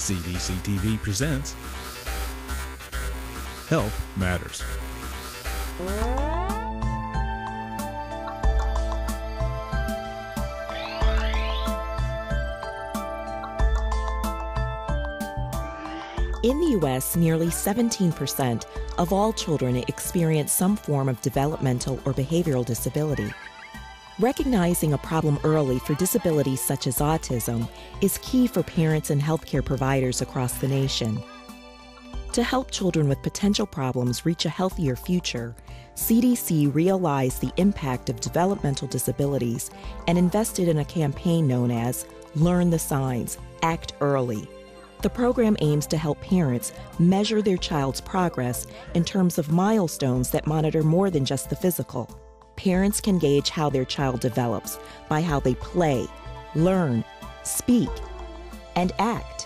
CDC TV presents Health Matters. In the U.S., nearly 17% of all children experience some form of developmental or behavioral disability. Recognizing a problem early for disabilities such as autism is key for parents and healthcare providers across the nation. To help children with potential problems reach a healthier future, CDC realized the impact of developmental disabilities and invested in a campaign known as Learn the Signs, Act Early. The program aims to help parents measure their child's progress in terms of milestones that monitor more than just the physical. Parents can gauge how their child develops by how they play, learn, speak, and act.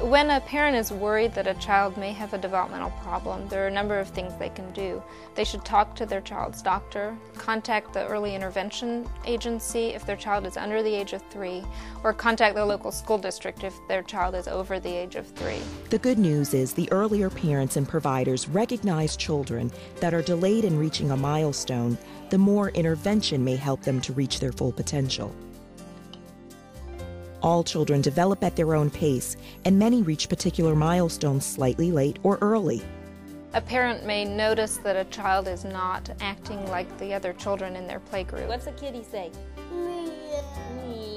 When a parent is worried that a child may have a developmental problem, there are a number of things they can do. They should talk to their child's doctor, contact the early intervention agency if their child is under the age of three, or contact their local school district if their child is over the age of three. The good news is the earlier parents and providers recognize children that are delayed in reaching a milestone, the more intervention may help them to reach their full potential. All children develop at their own pace, and many reach particular milestones slightly late or early. A parent may notice that a child is not acting like the other children in their playgroup. What's a kitty say?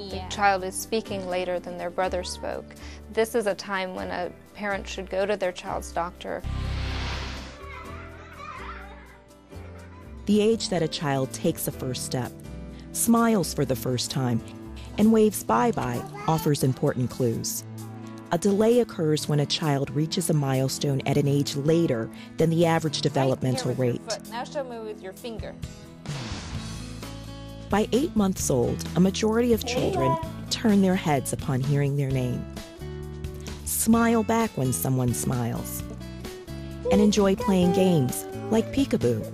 The child is speaking later than their brother spoke. This is a time when a parent should go to their child's doctor. The age that a child takes a first step, smiles for the first time, and waves bye bye offers important clues. A delay occurs when a child reaches a milestone at an age later than the average developmental Right rate. with your foot. Now show me with your finger. By eight months old, a majority of children turn their heads upon hearing their name, smile back when someone smiles, and enjoy playing games like peekaboo.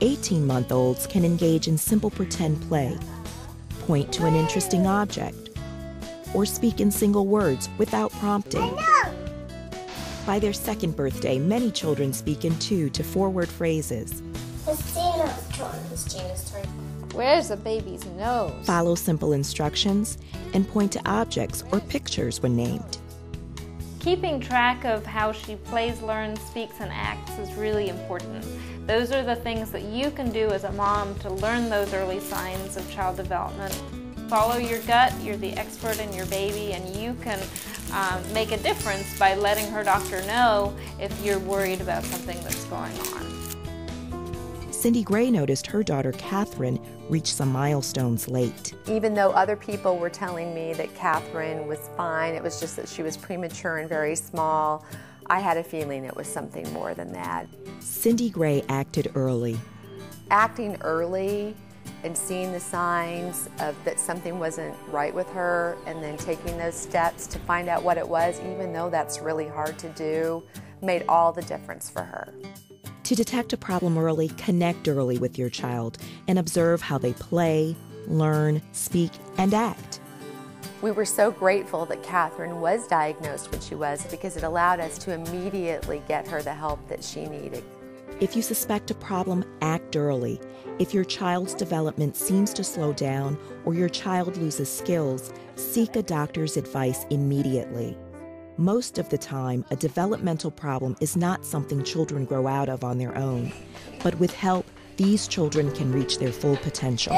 18 month olds can engage in simple pretend play, point to an interesting object, or speak in single words without prompting. By their second birthday, many children speak in two to four word phrases. It's Gina's turn. It's Gina's turn. Where's the baby's nose? follow simple instructions, and point to objects or pictures when named. Keeping track of how she plays, learns, speaks, and acts is really important. Those are the things that you can do as a mom to learn those early signs of child development. Follow your gut, you're the expert in your baby, and you can um, make a difference by letting her doctor know if you're worried about something that's going on. Cindy Gray noticed her daughter Catherine reached some milestones late. Even though other people were telling me that Catherine was fine, it was just that she was premature and very small, I had a feeling it was something more than that. Cindy Gray acted early. Acting early and seeing the signs of that something wasn't right with her and then taking those steps to find out what it was, even though that's really hard to do, made all the difference for her. To detect a problem early, connect early with your child and observe how they play, learn, speak, and act. We were so grateful that Catherine was diagnosed when she was because it allowed us to immediately get her the help that she needed. If you suspect a problem, act early. If your child's development seems to slow down or your child loses skills, seek a doctor's advice immediately. Most of the time, a developmental problem is not something children grow out of on their own, but with help, these children can reach their full potential.